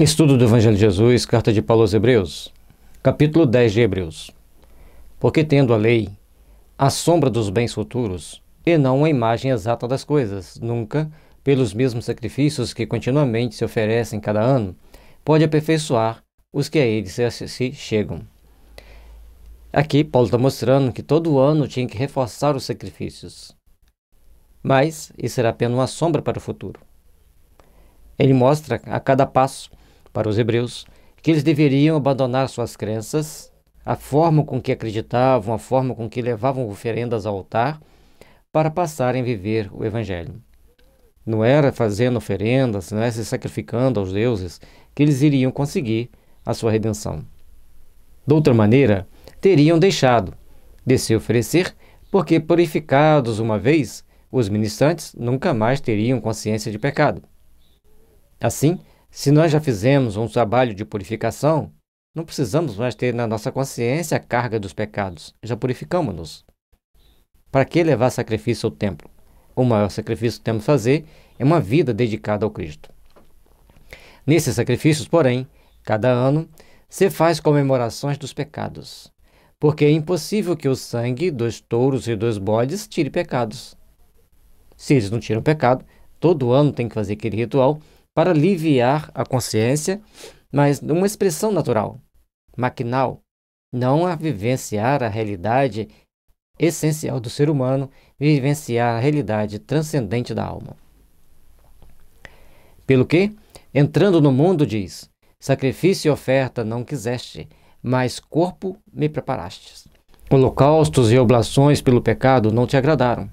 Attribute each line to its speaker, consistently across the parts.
Speaker 1: Estudo do Evangelho de Jesus, carta de Paulo aos Hebreus, capítulo 10 de Hebreus. Porque tendo a lei a sombra dos bens futuros, e não uma imagem exata das coisas, nunca, pelos mesmos sacrifícios que continuamente se oferecem cada ano, pode aperfeiçoar os que a ele se, chegam. Aqui, Paulo está mostrando que todo ano tinha que reforçar os sacrifícios. Mas isso será apenas uma sombra para o futuro. Ele mostra a cada passo para os hebreus que eles deveriam abandonar suas crenças, a forma com que acreditavam, a forma com que levavam oferendas ao altar, para passarem a viver o Evangelho. Não era fazendo oferendas, não era se sacrificando aos deuses que eles iriam conseguir a sua redenção. De outra maneira, teriam deixado de se oferecer, porque purificados uma vez, os ministrantes nunca mais teriam consciência de pecado. Assim, se nós já fizemos um trabalho de purificação, não precisamos mais ter na nossa consciência a carga dos pecados, já purificamos-nos. Para que levar sacrifício ao templo? O maior sacrifício que temos que fazer é uma vida dedicada ao Cristo. Nesses sacrifícios, porém, cada ano se faz comemorações dos pecados, porque é impossível que o sangue dos touros e dos bodes tire pecados. Se eles não tiram pecado, todo ano tem que fazer aquele ritual para aliviar a consciência, mas numa expressão natural, maquinal, não a vivenciar a realidade essencial do ser humano, vivenciar a realidade transcendente da alma. Pelo que, entrando no mundo, diz: Sacrifício e oferta não quiseste, mas corpo me preparaste. Holocaustos e oblações pelo pecado não te agradaram.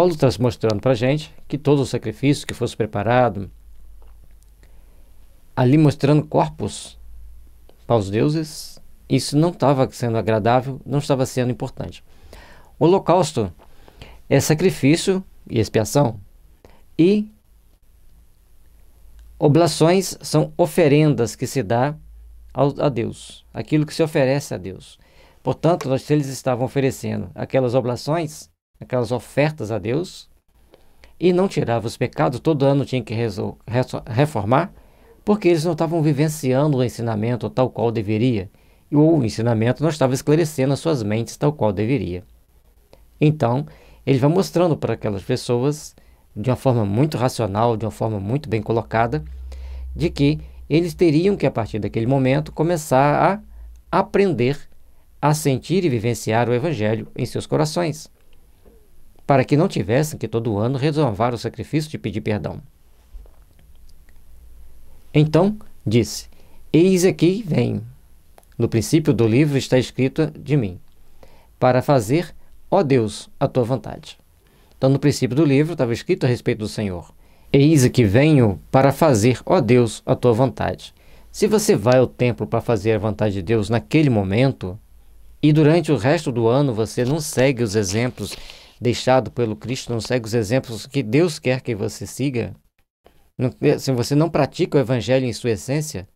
Speaker 1: Paulo está mostrando para a gente que todo o sacrifício que fosse preparado, ali mostrando corpos para os deuses, isso não estava sendo agradável, não estava sendo importante. O holocausto é sacrifício e expiação, e oblações são oferendas que se dá ao, a Deus, aquilo que se oferece a Deus. Portanto, se eles estavam oferecendo aquelas oblações, aquelas ofertas a Deus e não tirava os pecados, todo ano tinha que reformar, porque eles não estavam vivenciando o ensinamento tal qual deveria, e o ensinamento não estava esclarecendo as suas mentes tal qual deveria. Então, ele vai mostrando para aquelas pessoas, de uma forma muito racional, de uma forma muito bem colocada, de que eles teriam que, a partir daquele momento, começar a aprender a sentir e vivenciar o Evangelho em seus corações para que não tivessem que todo ano renovar o sacrifício de pedir perdão. Então disse: Eis aqui venho. No princípio do livro está escrito de mim, para fazer, ó Deus, a tua vontade. Então, no princípio do livro estava escrito a respeito do Senhor: Eis aqui venho para fazer, ó Deus, a tua vontade. Se você vai ao templo para fazer a vontade de Deus naquele momento, e durante o resto do ano você não segue os exemplos deixado pelo Cristo, não segue os exemplos que Deus quer que você siga, se você não pratica o Evangelho em sua essência,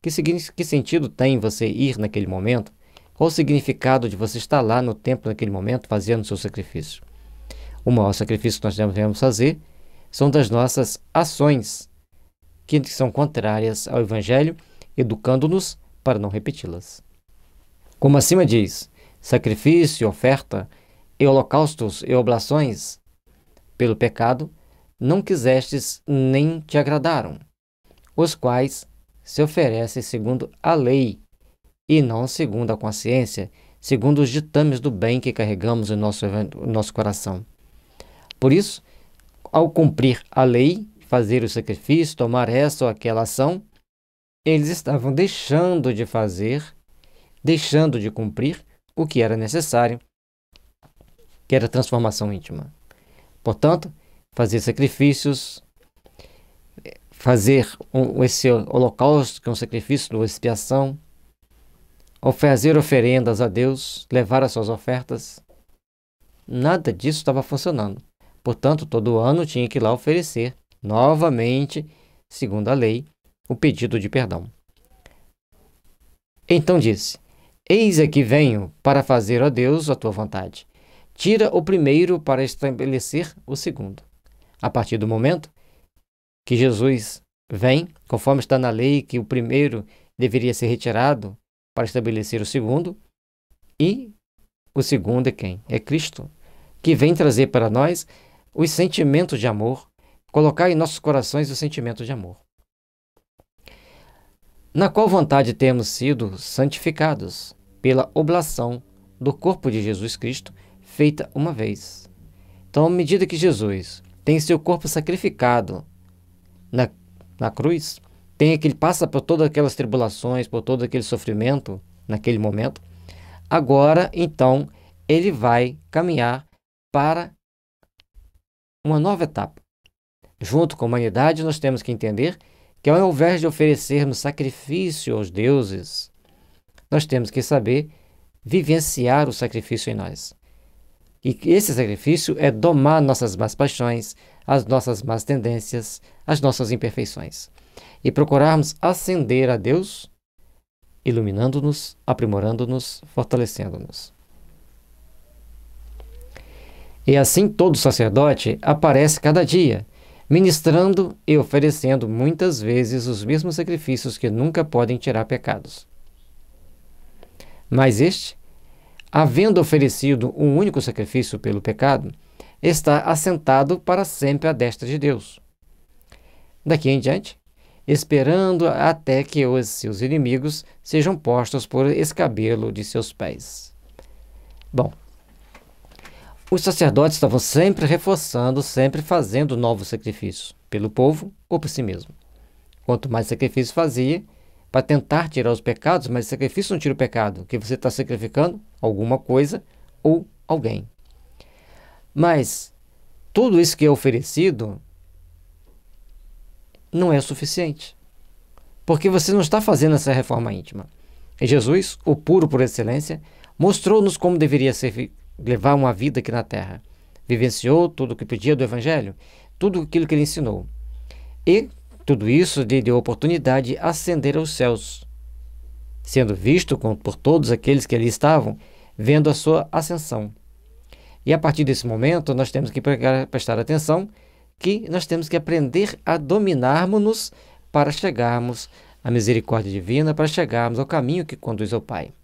Speaker 1: que, que sentido tem você ir naquele momento? Qual o significado de você estar lá no templo naquele momento fazendo o seu sacrifício? O maior sacrifício que nós devemos fazer são das nossas ações, que são contrárias ao Evangelho, educando-nos para não repeti-las. Como acima diz, sacrifício e oferta e holocaustos e oblações pelo pecado, não quisestes nem te agradaram, os quais se oferecem segundo a lei e não segundo a consciência, segundo os ditames do bem que carregamos em nosso, nosso coração. Por isso, ao cumprir a lei, fazer o sacrifício, tomar essa ou aquela ação, eles estavam deixando de fazer, deixando de cumprir o que era necessário que era transformação íntima. Portanto, fazer sacrifícios, fazer um, esse holocausto, que é um sacrifício de expiação, fazer oferendas a Deus, levar as suas ofertas, nada disso estava funcionando. Portanto, todo ano tinha que ir lá oferecer, novamente, segundo a lei, o pedido de perdão. Então disse: Eis aqui venho para fazer, a Deus, a tua vontade tira o primeiro para estabelecer o segundo. A partir do momento que Jesus vem, conforme está na lei, que o primeiro deveria ser retirado para estabelecer o segundo, e o segundo é quem? É Cristo, que vem trazer para nós os sentimentos de amor, colocar em nossos corações o sentimento de amor. Na qual vontade temos sido santificados pela oblação do corpo de Jesus Cristo, feita uma vez. Então, à medida que Jesus tem seu corpo sacrificado na, na cruz, tem que ele passa por todas aquelas tribulações, por todo aquele sofrimento naquele momento, agora então ele vai caminhar para uma nova etapa. Junto com a humanidade, nós temos que entender que ao invés de oferecermos sacrifício aos deuses, nós temos que saber vivenciar o sacrifício em nós. E esse sacrifício é domar nossas más paixões, as nossas más tendências, as nossas imperfeições. E procurarmos ascender a Deus, iluminando-nos, aprimorando-nos, fortalecendo-nos. E assim todo sacerdote aparece cada dia, ministrando e oferecendo muitas vezes os mesmos sacrifícios que nunca podem tirar pecados. Mas este, havendo oferecido um único sacrifício pelo pecado, está assentado para sempre à destra de Deus. Daqui em diante, esperando até que os seus inimigos sejam postos por escabelo de seus pés. Bom, os sacerdotes estavam sempre reforçando, sempre fazendo novos sacrifícios, pelo povo ou por si mesmo. Quanto mais sacrifício fazia, para tentar tirar os pecados, mas sacrifício não tira o pecado, que você está sacrificando alguma coisa ou alguém. Mas tudo isso que é oferecido não é suficiente, porque você não está fazendo essa reforma íntima. E Jesus, o puro por excelência, mostrou-nos como deveria ser levar uma vida aqui na terra. Vivenciou tudo o que pedia do Evangelho, tudo aquilo que ele ensinou. E tudo isso lhe deu oportunidade de ascender aos céus, sendo visto por todos aqueles que ali estavam, vendo a sua ascensão. E a partir desse momento, nós temos que prestar atenção que nós temos que aprender a dominarmos-nos para chegarmos à misericórdia divina, para chegarmos ao caminho que conduz ao Pai.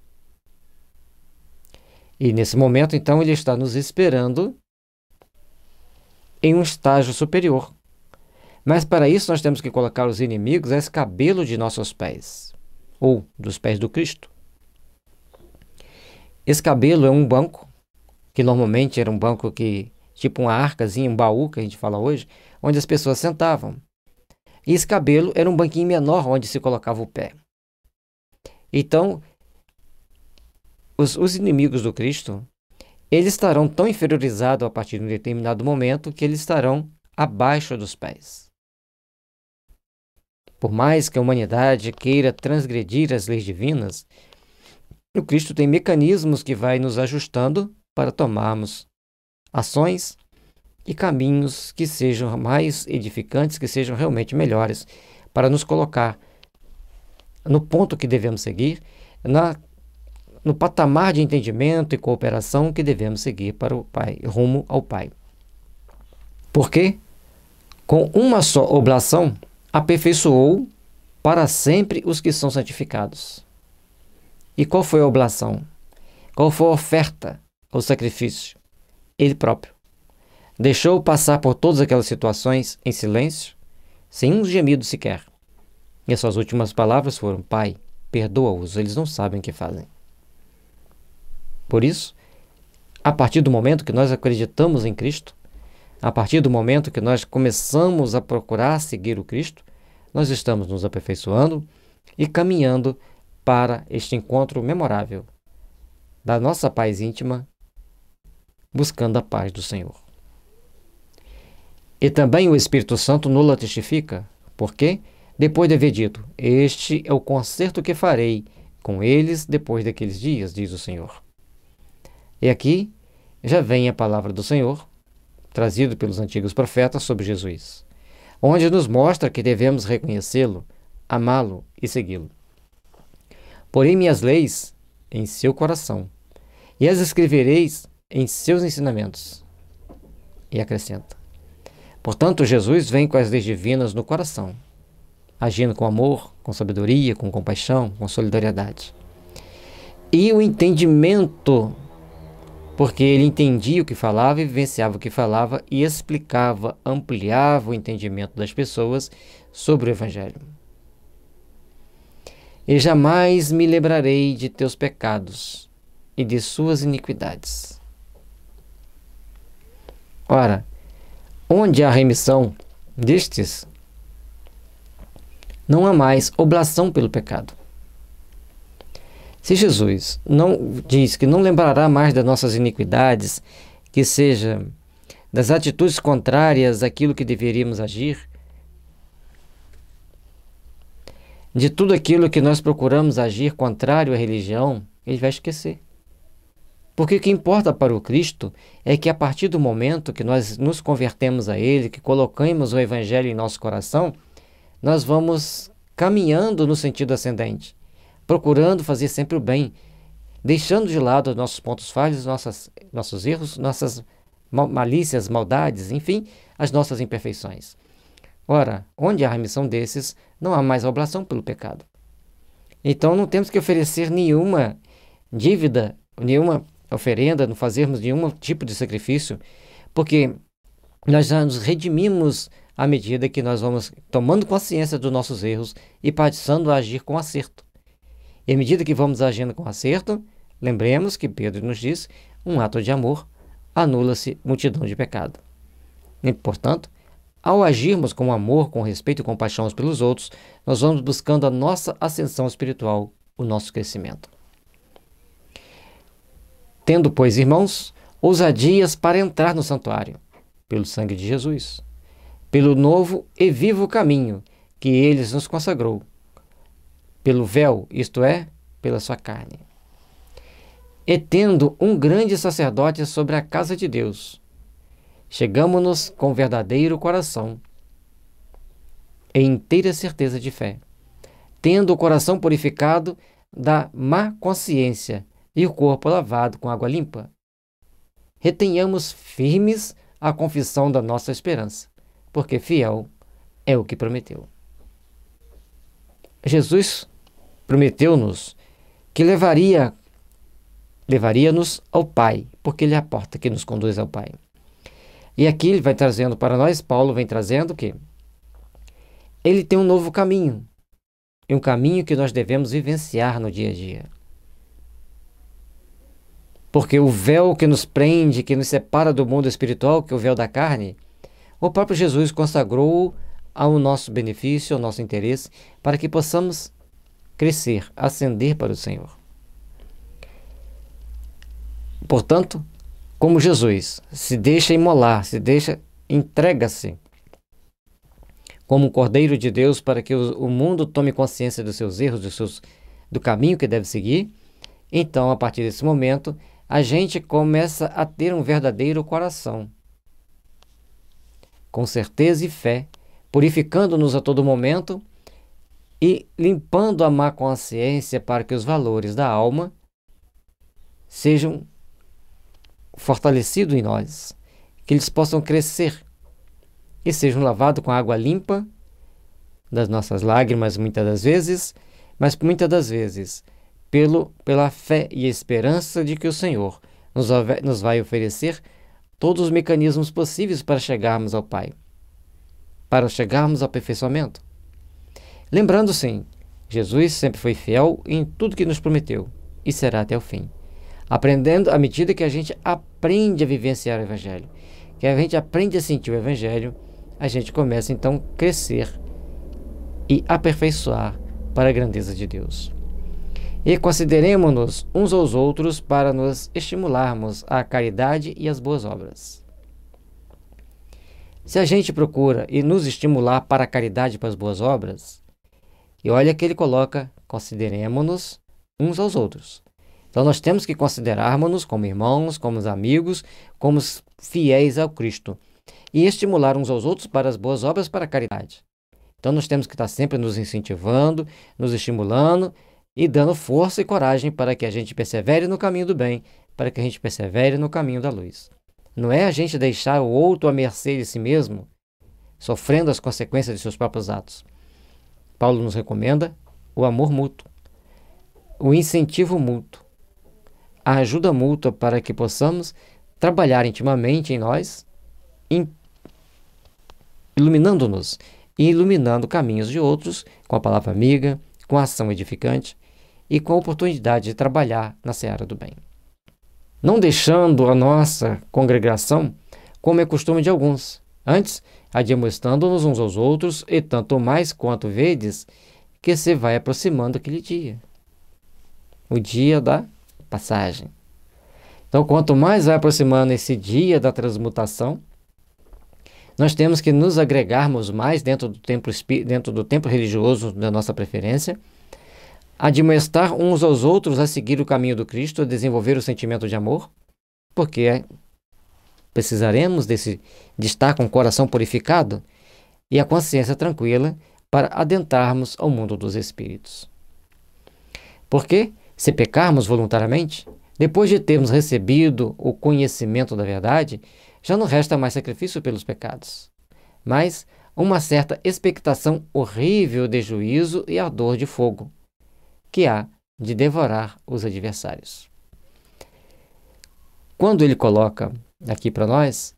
Speaker 1: E nesse momento, então, ele está nos esperando em um estágio superior, mas para isso nós temos que colocar os inimigos a escabelo de nossos pés, ou dos pés do Cristo. Escabelo é um banco, que normalmente era um banco que, tipo uma arcazinha, um baú que a gente fala hoje, onde as pessoas sentavam. E escabelo era um banquinho menor onde se colocava o pé. Então, os, os inimigos do Cristo, eles estarão tão inferiorizados a partir de um determinado momento que eles estarão abaixo dos pés. Por mais que a humanidade queira transgredir as leis divinas, o Cristo tem mecanismos que vai nos ajustando para tomarmos ações e caminhos que sejam mais edificantes, que sejam realmente melhores, para nos colocar no ponto que devemos seguir, na, no patamar de entendimento e cooperação que devemos seguir para o Pai, rumo ao Pai. Porque com uma só oblação aperfeiçoou para sempre os que são santificados. E qual foi a oblação? Qual foi a oferta, o sacrifício? Ele próprio. Deixou passar por todas aquelas situações em silêncio, sem um gemido sequer. E as suas últimas palavras foram: Pai, perdoa-os, eles não sabem o que fazem. Por isso, a partir do momento que nós acreditamos em Cristo, a partir do momento que nós começamos a procurar seguir o Cristo, nós estamos nos aperfeiçoando e caminhando para este encontro memorável da nossa paz íntima, buscando a paz do Senhor. E também o Espírito Santo nula testifica, porque, depois de haver dito, este é o concerto que farei com eles depois daqueles dias, diz o Senhor. E aqui já vem a palavra do Senhor, trazido pelos antigos profetas sobre Jesus, onde nos mostra que devemos reconhecê-lo, amá-lo e segui-lo. Porém, minhas leis em seu coração, e as escrevereis em seus ensinamentos. E acrescenta: Portanto, Jesus vem com as leis divinas no coração, agindo com amor, com sabedoria, com compaixão, com solidariedade. E o entendimento, porque ele entendia o que falava e vivenciava o que falava e explicava, ampliava o entendimento das pessoas sobre o Evangelho. E jamais me lembrarei de teus pecados e de suas iniquidades. Ora, onde há remissão destes, não há mais oblação pelo pecado. Se Jesus não diz que não lembrará mais das nossas iniquidades, que seja das atitudes contrárias àquilo que deveríamos agir, de tudo aquilo que nós procuramos agir contrário à religião, ele vai esquecer. Porque o que importa para o Cristo é que a partir do momento que nós nos convertemos a Ele, que colocamos o Evangelho em nosso coração, nós vamos caminhando no sentido ascendente, procurando fazer sempre o bem, deixando de lado os nossos pontos falhos, nossas, nossos erros, nossas malícias, maldades, enfim, as nossas imperfeições. Ora, onde há remissão desses, não há mais oblação pelo pecado. Então não temos que oferecer nenhuma dívida, nenhuma oferenda, não fazermos nenhum tipo de sacrifício, porque nós já nos redimimos à medida que nós vamos tomando consciência dos nossos erros e passando a agir com acerto. E à medida que vamos agindo com acerto, lembremos que Pedro nos diz: um ato de amor anula-se multidão de pecado. E, portanto, ao agirmos com amor, com respeito e compaixão uns pelos outros, nós vamos buscando a nossa ascensão espiritual, o nosso crescimento. Tendo, pois, irmãos, ousadias para entrar no santuário, pelo sangue de Jesus, pelo novo e vivo caminho que ele nos consagrou, pelo véu, isto é, pela sua carne. E tendo um grande sacerdote sobre a casa de Deus, chegamos-nos com verdadeiro coração e inteira certeza de fé, tendo o coração purificado da má consciência e o corpo lavado com água limpa. Retenhamos firmes a confissão da nossa esperança, porque fiel é o que prometeu. Jesus prometeu-nos que levaria levaria-nos ao Pai, porque ele é a porta que nos conduz ao Pai. E aqui ele vai trazendo para nós, Paulo vem trazendo que ele tem um novo caminho, e um caminho que nós devemos vivenciar no dia a dia. Porque o véu que nos prende, que nos separa do mundo espiritual, que é o véu da carne, o próprio Jesus consagrou ao nosso benefício, ao nosso interesse, para que possamos crescer, ascender para o Senhor. Portanto, como Jesus se deixa imolar, se deixa, entrega-se como um cordeiro de Deus para que o, mundo tome consciência dos seus erros, dos seus, do caminho que deve seguir. Então, a partir desse momento, a gente começa a ter um verdadeiro coração, com certeza e fé, purificando-nos a todo momento e limpando a má consciência para que os valores da alma sejam fortalecido em nós, que eles possam crescer e sejam lavados com água limpa das nossas lágrimas, muitas das vezes, mas muitas das vezes pelo, pela fé e esperança de que o Senhor nos, nos vai oferecer todos os mecanismos possíveis para chegarmos ao Pai, para chegarmos ao aperfeiçoamento. Lembrando, sim, Jesus sempre foi fiel em tudo que nos prometeu e será até o fim aprendendo à medida que a gente aprende a vivenciar o Evangelho, que a gente aprende a sentir o Evangelho, a gente começa então a crescer e aperfeiçoar para a grandeza de Deus. E consideremos-nos uns aos outros para nos estimularmos à caridade e às boas obras. Se a gente procura e nos estimular para a caridade e para as boas obras, e olha que ele coloca, consideremos-nos uns aos outros. Então nós temos que considerarmos-nos como irmãos, como amigos, como fiéis ao Cristo e estimular uns aos outros para as boas obras para a caridade. Então nós temos que estar sempre nos incentivando, nos estimulando e dando força e coragem para que a gente persevere no caminho do bem, para que a gente persevere no caminho da luz. Não é a gente deixar o outro à mercê de si mesmo, sofrendo as consequências de seus próprios atos. Paulo nos recomenda o amor mútuo, o incentivo mútuo, a ajuda mútua para que possamos trabalhar intimamente em nós, iluminando-nos e iluminando caminhos de outros com a palavra amiga, com a ação edificante e com a oportunidade de trabalhar na seara do bem. Não deixando a nossa congregação como é costume de alguns, antes admoestando-nos uns aos outros, e tanto mais quanto vedes que se vai aproximando aquele dia, o dia da passagem. Então, quanto mais vai aproximando esse dia da transmutação, nós temos que nos agregarmos mais dentro do templo, dentro do templo religioso da nossa preferência, admoestar uns aos outros a seguir o caminho do Cristo, a desenvolver o sentimento de amor, porque precisaremos desse, de estar com o coração purificado e a consciência tranquila para adentrarmos ao mundo dos espíritos. Porque, se pecarmos voluntariamente, depois de termos recebido o conhecimento da verdade, já não resta mais sacrifício pelos pecados, mas uma certa expectação horrível de juízo e ardor de fogo, que há de devorar os adversários. Quando ele coloca aqui para nós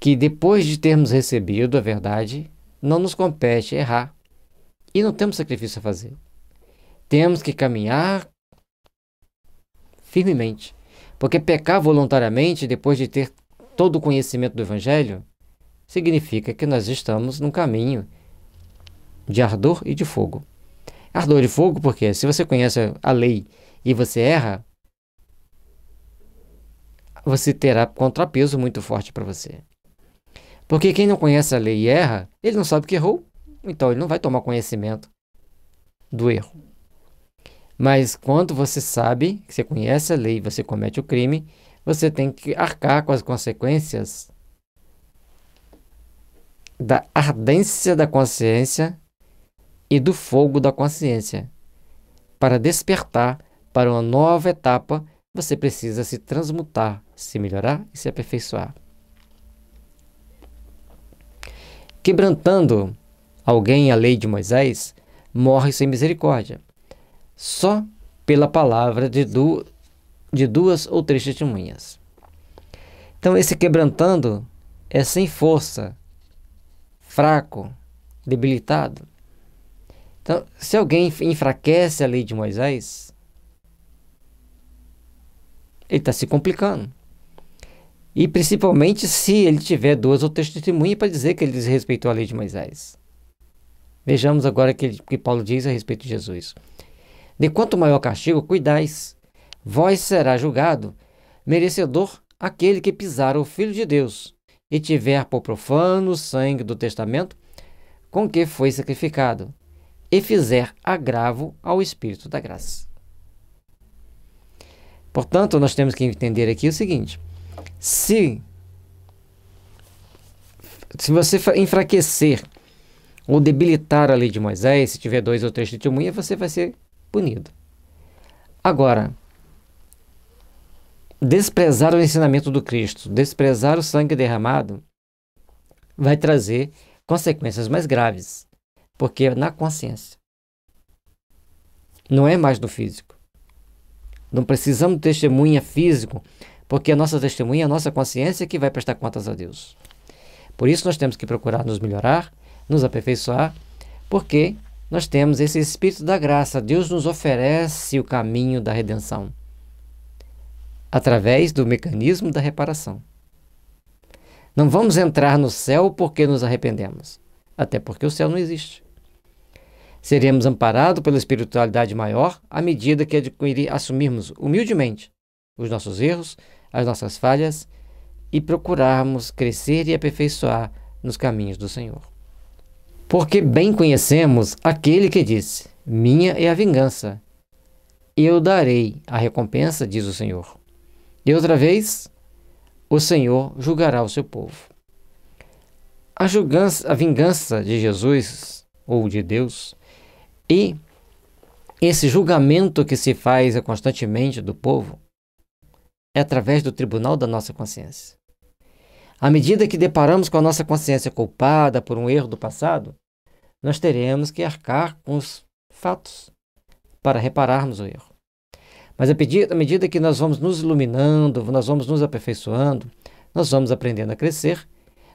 Speaker 1: que depois de termos recebido a verdade, não nos compete errar e não temos sacrifício a fazer. Temos que caminhar firmemente, porque pecar voluntariamente depois de ter todo o conhecimento do Evangelho, significa que nós estamos num caminho de ardor e de fogo. Ardor e fogo, porque se você conhece a lei e você erra, você terá contrapeso muito forte para você. Porque quem não conhece a lei e erra, ele não sabe que errou, então ele não vai tomar conhecimento do erro. Mas quando você sabe, que você conhece a lei você comete o crime, você tem que arcar com as consequências da ardência da consciência e do fogo da consciência. Para despertar para uma nova etapa, você precisa se transmutar, se melhorar e se aperfeiçoar. Quebrantando alguém a lei de Moisés, morre sem misericórdia. Só pela palavra de, du de duas ou três testemunhas. Então, esse quebrantando é sem força, fraco, debilitado. Então, se alguém enfraquece a lei de Moisés, ele está se complicando. E principalmente se ele tiver duas ou três testemunhas para dizer que ele desrespeitou a lei de Moisés. Vejamos agora o que, que Paulo diz a respeito de Jesus. De quanto maior castigo, cuidais, vós será julgado, merecedor aquele que pisar o Filho de Deus e tiver por profano o sangue do testamento com que foi sacrificado, e fizer agravo ao Espírito da graça. Portanto, nós temos que entender aqui o seguinte: se, se você enfraquecer ou debilitar a lei de Moisés, se tiver dois ou três testemunhas, você vai ser punido. Agora, desprezar o ensinamento do Cristo, desprezar o sangue derramado, vai trazer consequências mais graves, porque é na consciência. Não é mais no físico. Não precisamos de testemunha físico, porque a nossa testemunha, a nossa consciência é que vai prestar contas a Deus. Por isso nós temos que procurar nos melhorar, nos aperfeiçoar, porque nós temos esse Espírito da graça. Deus nos oferece o caminho da redenção através do mecanismo da reparação. Não vamos entrar no céu porque nos arrependemos, até porque o céu não existe. Seremos amparados pela espiritualidade maior à medida que assumirmos humildemente os nossos erros, as nossas falhas e procurarmos crescer e aperfeiçoar nos caminhos do Senhor. Porque bem conhecemos aquele que disse: Minha é a vingança, eu darei a recompensa, diz o Senhor. E outra vez, o Senhor julgará o seu povo. A, julgança, a vingança de Jesus ou de Deus e esse julgamento que se faz constantemente do povo é através do tribunal da nossa consciência. À medida que deparamos com a nossa consciência culpada por um erro do passado, nós teremos que arcar com os fatos para repararmos o erro. Mas à medida que nós vamos nos iluminando, nós vamos nos aperfeiçoando, nós vamos aprendendo a crescer,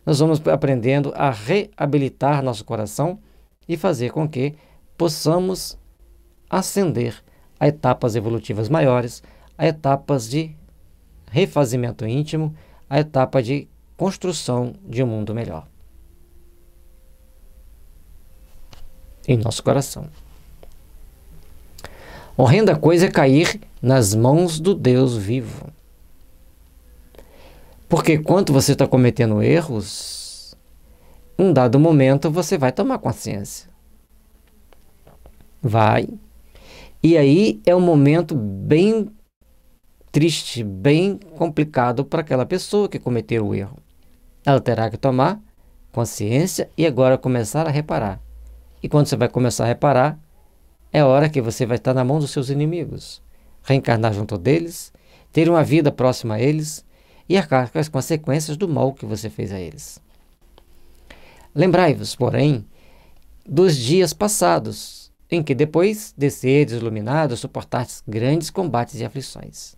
Speaker 1: nós vamos aprendendo a reabilitar nosso coração e fazer com que possamos ascender a etapas evolutivas maiores, a etapas de refazimento íntimo, a etapa de construção de um mundo melhor. Em nosso coração. Horrenda coisa é cair nas mãos do Deus vivo. Porque quando você está cometendo erros, um dado momento você vai tomar consciência. Vai. E aí é um momento bem triste, bem complicado para aquela pessoa que cometeu o erro. Ela terá que tomar consciência e agora começar a reparar. E quando você vai começar a reparar, é hora que você vai estar na mão dos seus inimigos, reencarnar junto deles, ter uma vida próxima a eles e arcar com as consequências do mal que você fez a eles. Lembrai-vos, porém, dos dias passados, em que depois de seres iluminados suportastes grandes combates e aflições.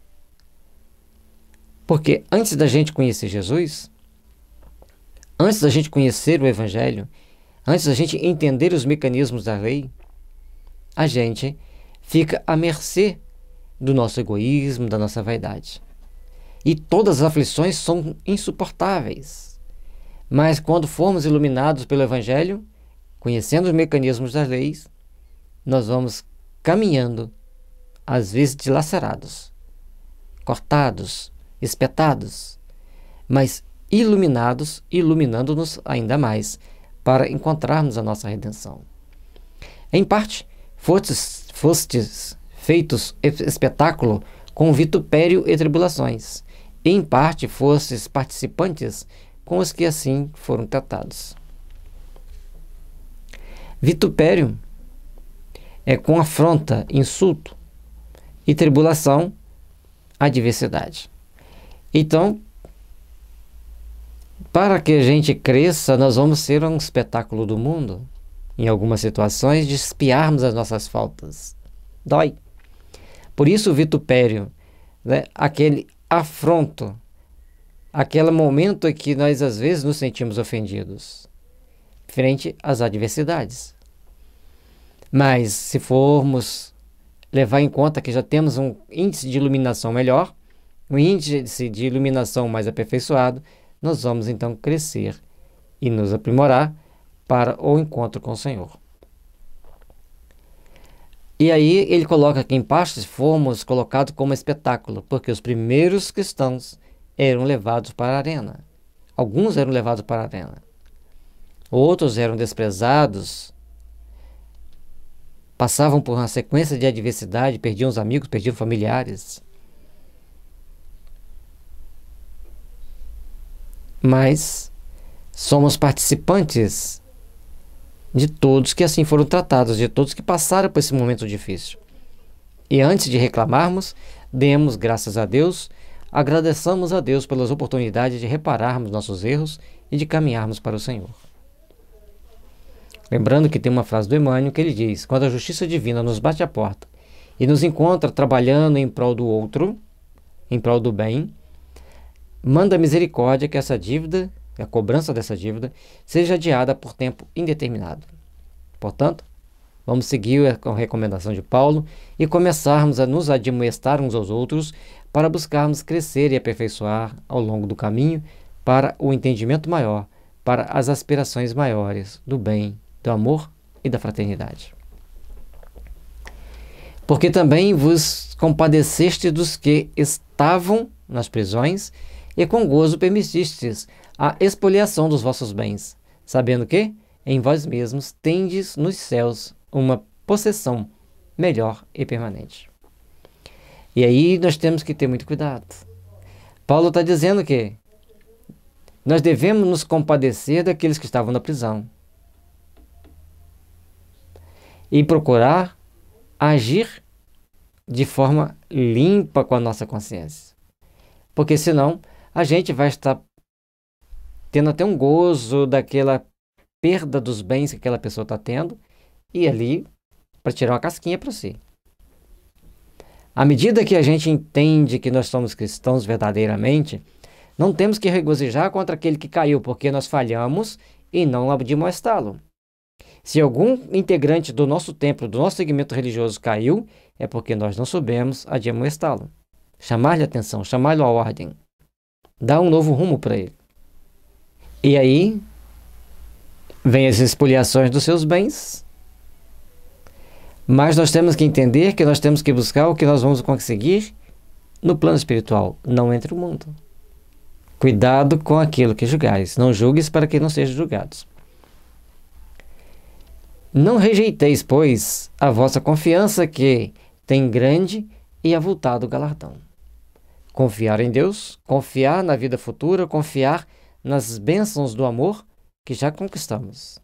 Speaker 1: Porque antes da gente conhecer Jesus, antes da gente conhecer o Evangelho, antes da gente entender os mecanismos da lei, a gente fica à mercê do nosso egoísmo, da nossa vaidade. E todas as aflições são insuportáveis. Mas quando formos iluminados pelo Evangelho, conhecendo os mecanismos das leis, nós vamos caminhando, às vezes dilacerados, cortados, espetados, mas iluminados, iluminando-nos ainda mais para encontrarmos a nossa redenção. Em parte, fostes, fostes feitos espetáculo com vitupério e tribulações, e em parte fostes participantes com os que assim foram tratados. Vitupério é com afronta, insulto, e tribulação, adversidade. Então, para que a gente cresça, nós vamos ser um espetáculo do mundo em algumas situações, de espiarmos as nossas faltas. Dói. Por isso o vitupério, né, aquele afronto, aquele momento em que nós às vezes nos sentimos ofendidos, frente às adversidades. Mas se formos levar em conta que já temos um índice de iluminação melhor, um índice de iluminação mais aperfeiçoado, nós vamos então crescer e nos aprimorar para o encontro com o Senhor. E aí ele coloca que em partes fomos colocados como espetáculo, porque os primeiros cristãos eram levados para a arena. Alguns eram levados para a arena. Outros eram desprezados, passavam por uma sequência de adversidade, perdiam os amigos, perdiam familiares. Mas somos participantes de todos que assim foram tratados, de todos que passaram por esse momento difícil. E antes de reclamarmos, demos graças a Deus, agradeçamos a Deus pelas oportunidades de repararmos nossos erros e de caminharmos para o Senhor. Lembrando que tem uma frase do Emmanuel que ele diz: Quando a justiça divina nos bate à porta e nos encontra trabalhando em prol do outro, em prol do bem, manda misericórdia que essa dívida a cobrança dessa dívida, seja adiada por tempo indeterminado. Portanto, vamos seguir a recomendação de Paulo e começarmos a nos admoestar uns aos outros para buscarmos crescer e aperfeiçoar ao longo do caminho para o entendimento maior, para as aspirações maiores do bem, do amor e da fraternidade. Porque também vos compadeceste dos que estavam nas prisões e com gozo permitistes a expoliação dos vossos bens, sabendo que, em vós mesmos, tendes nos céus uma possessão melhor e permanente. E aí nós temos que ter muito cuidado. Paulo está dizendo que nós devemos nos compadecer daqueles que estavam na prisão e procurar agir de forma limpa com a nossa consciência. Porque senão a gente vai estar tendo até um gozo daquela perda dos bens que aquela pessoa está tendo e ali para tirar uma casquinha para si. À medida que a gente entende que nós somos cristãos verdadeiramente, não temos que regozijar contra aquele que caiu, porque nós falhamos e não admoestá-lo. Se algum integrante do nosso templo, do nosso segmento religioso caiu, é porque nós não soubemos admoestá-lo. Chamar-lhe atenção, chamar-lhe à ordem. Dar um novo rumo para ele. E aí, vem as expoliações dos seus bens. Mas nós temos que entender que nós temos que buscar o que nós vamos conseguir no plano espiritual, não entre o mundo. Cuidado com aquilo que julgais, não julgues para que não sejam julgados. Não rejeiteis, pois, a vossa confiança que tem grande e avultado galardão. Confiar em Deus, confiar na vida futura, confiar nas bênçãos do amor que já conquistamos.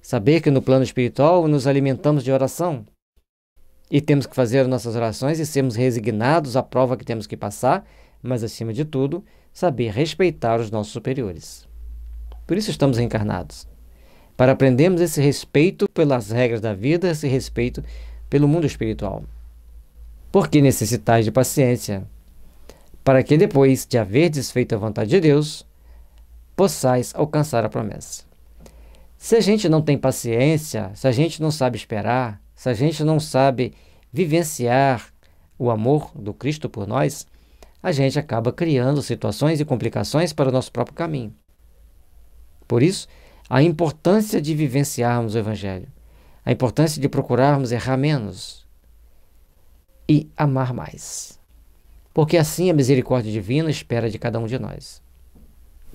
Speaker 1: Saber que no plano espiritual nos alimentamos de oração e temos que fazer nossas orações e sermos resignados à prova que temos que passar, mas acima de tudo, saber respeitar os nossos superiores. Por isso estamos encarnados para aprendermos esse respeito pelas regras da vida, esse respeito pelo mundo espiritual. Porque necessitais de paciência, para que depois de haver desfeito a vontade de Deus, possais alcançar a promessa. Se a gente não tem paciência, se a gente não sabe esperar, se a gente não sabe vivenciar o amor do Cristo por nós, a gente acaba criando situações e complicações para o nosso próprio caminho. Por isso, a importância de vivenciarmos o Evangelho, a importância de procurarmos errar menos e amar mais. Porque assim a misericórdia divina espera de cada um de nós.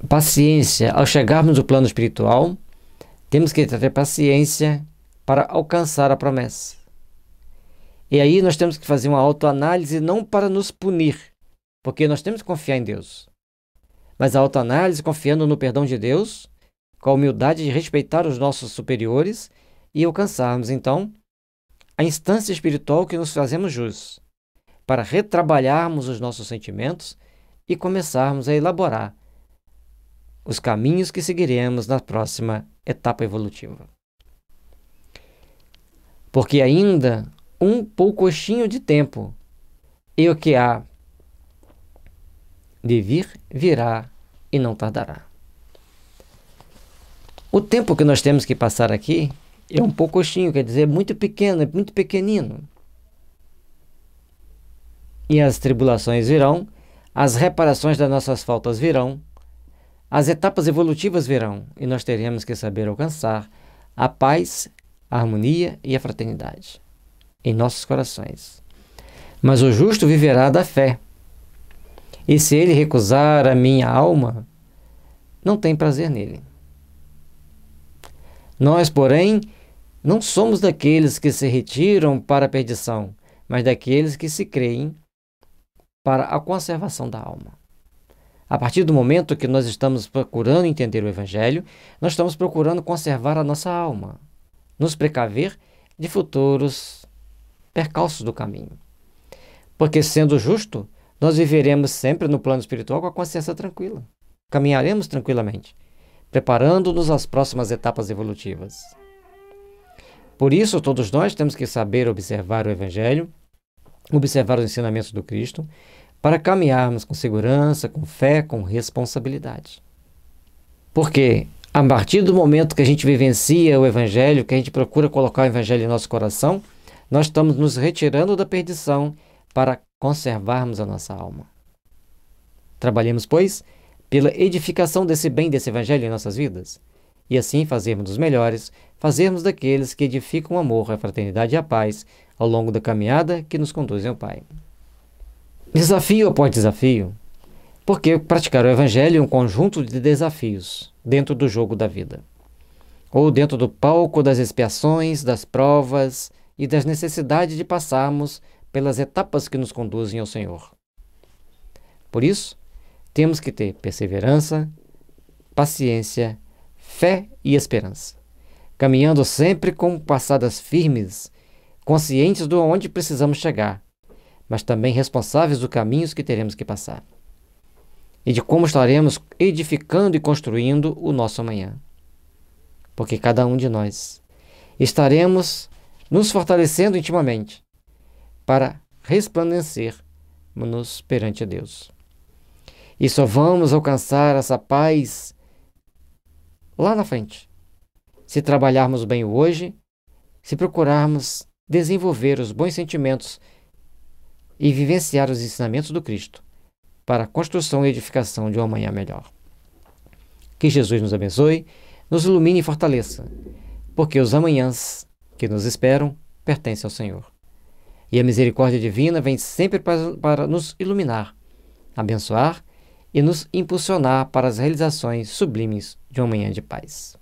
Speaker 1: Paciência, ao chegarmos no plano espiritual, temos que ter paciência para alcançar a promessa. E aí nós temos que fazer uma autoanálise não para nos punir, porque nós temos que confiar em Deus. Mas a autoanálise confiando no perdão de Deus com a humildade de respeitar os nossos superiores e alcançarmos, então, a instância espiritual que nos fazemos jus, para retrabalharmos os nossos sentimentos e começarmos a elaborar os caminhos que seguiremos na próxima etapa evolutiva. Porque ainda um poucochinho de tempo e o que há de vir virá e não tardará. O tempo que nós temos que passar aqui é um poucochinho, quer dizer, muito pequeno, é muito pequenino. E as tribulações virão, as reparações das nossas faltas virão, as etapas evolutivas virão, e nós teremos que saber alcançar a paz, a harmonia e a fraternidade em nossos corações. Mas o justo viverá da fé. E se ele recusar a minha alma, não tem prazer nele. Nós, porém, não somos daqueles que se retiram para a perdição, mas daqueles que se creem para a conservação da alma. A partir do momento que nós estamos procurando entender o Evangelho, nós estamos procurando conservar a nossa alma, nos precaver de futuros percalços do caminho. Porque, sendo justo, nós viveremos sempre no plano espiritual com a consciência tranquila. Caminharemos tranquilamente preparando-nos às próximas etapas evolutivas. Por isso, todos nós temos que saber observar o Evangelho, observar os ensinamentos do Cristo, para caminharmos com segurança, com fé, com responsabilidade. Porque a partir do momento que a gente vivencia o Evangelho, que a gente procura colocar o Evangelho em nosso coração, nós estamos nos retirando da perdição para conservarmos a nossa alma. Trabalhemos, pois, pela edificação desse bem desse evangelho em nossas vidas, e assim fazermos dos melhores, fazermos daqueles que edificam o amor, a fraternidade e a paz ao longo da caminhada que nos conduzem ao Pai. Desafio após desafio, porque praticar o evangelho é um conjunto de desafios dentro do jogo da vida, ou dentro do palco das expiações, das provas e das necessidades de passarmos pelas etapas que nos conduzem ao Senhor. Por isso, temos que ter perseverança, paciência, fé e esperança, caminhando sempre com passadas firmes, conscientes de onde precisamos chegar, mas também responsáveis dos caminhos que teremos que passar e de como estaremos edificando e construindo o nosso amanhã. porque cada um de nós estaremos nos fortalecendo intimamente para resplandecer-nos perante Deus. E só vamos alcançar essa paz lá na frente, se trabalharmos bem hoje, se procurarmos desenvolver os bons sentimentos e vivenciar os ensinamentos do Cristo para a construção e edificação de uma manhã melhor. Que Jesus nos abençoe, nos ilumine e fortaleça, porque os amanhãs que nos esperam pertencem ao Senhor. E a misericórdia divina vem sempre para, para nos iluminar, abençoar e nos impulsionar para as realizações sublimes de uma manhã de paz.